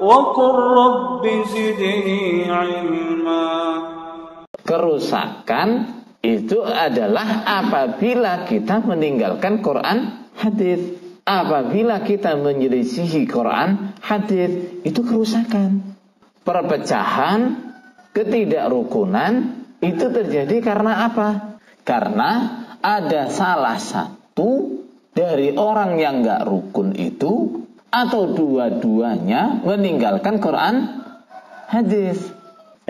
وقل رب زدني علما Kerusakan itu adalah apabila kita meninggalkan Quran hadis. Apabila kita menyelisihi Quran hadis itu kerusakan. Perpecahan, ketidakrukunan itu terjadi karena apa? Karena ada salah satu dari orang yang nggak rukun itu atau dua-duanya meninggalkan Quran hadis.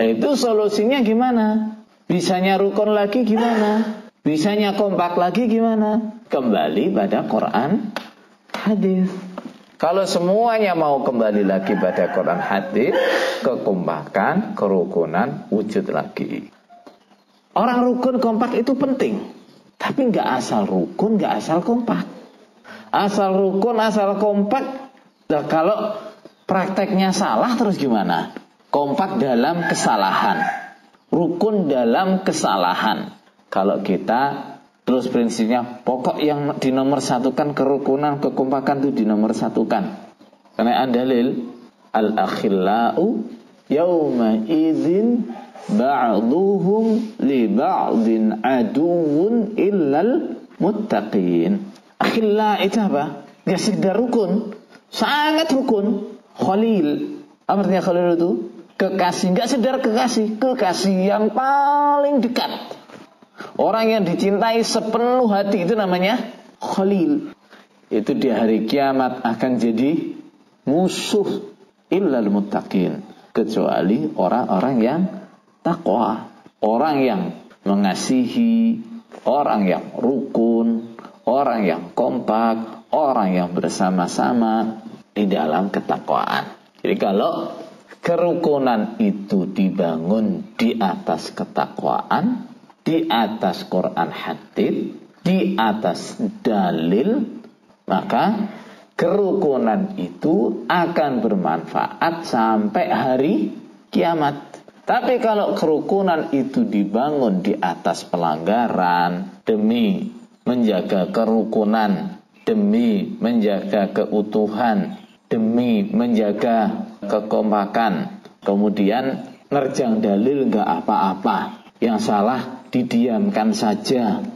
Itu solusinya gimana? Bisanya rukun lagi gimana? Bisanya kompak lagi gimana? Kembali pada Quran hadis. Kalau semuanya mau kembali lagi pada Quran hadis, kekompakan, kerukunan wujud lagi. Orang rukun kompak itu penting. Tapi nggak asal rukun, nggak asal kompak. Asal rukun, asal kompak. Nah, kalau prakteknya salah terus gimana? kompak dalam kesalahan, rukun dalam kesalahan. Kalau kita terus prinsipnya pokok yang dinomor satukan kerukunan kekompakan itu dinomor satukan. Karena dalil al akhillau yauma idzin ba'duhum li ba'din aduun illal muttaqin. Akhilla itu apa? Gak sekedar rukun, sangat rukun. Khalil. Apa artinya Khalil itu? kekasih, nggak sekedar kekasih, kekasih yang paling dekat. Orang yang dicintai sepenuh hati itu namanya Khalil. Itu di hari kiamat akan jadi musuh illal muttaqin. Kecuali orang-orang yang takwa. Orang yang mengasihi, orang yang rukun, orang yang kompak, orang yang bersama-sama di dalam ketakwaan. Jadi kalau kerukunan itu dibangun di atas ketakwaan, di atas Quran hadith, di atas dalil, maka kerukunan itu akan bermanfaat sampai hari kiamat. Tapi kalau kerukunan itu dibangun di atas pelanggaran demi menjaga kerukunan, demi menjaga keutuhan, demi menjaga kekompakan. Kemudian nerjang dalil nggak apa-apa. Yang salah didiamkan saja.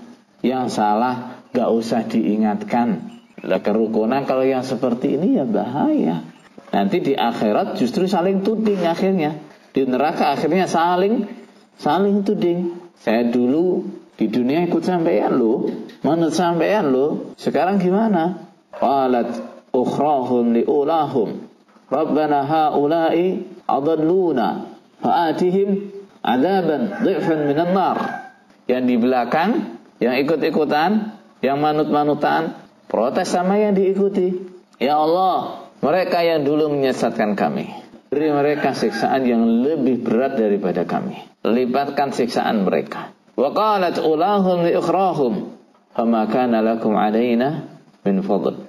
Yang salah nggak usah diingatkan. Lah kerukunan kalau yang seperti ini ya bahaya. Nanti di akhirat justru saling tuding akhirnya. Di neraka akhirnya saling saling tuding. Saya dulu di dunia ikut sampean lo, menurut sampean lo, sekarang gimana? Qalat ukhrahum liulahum Rabbana haula'i adalluna fa'atihim adaban dhifan minan nar. Yang di belakang, yang ikut-ikutan, yang manut-manutan, protes sama yang diikuti. Ya Allah, mereka yang dulu menyesatkan kami. Beri mereka siksaan yang lebih berat daripada kami. Lipatkan siksaan mereka. Wa qalat ulahum. Fama kana lakum alaina min fadl.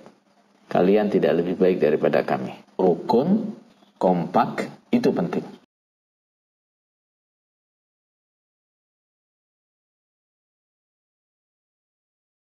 Kalian tidak lebih baik daripada kami rukun, kompak, itu penting.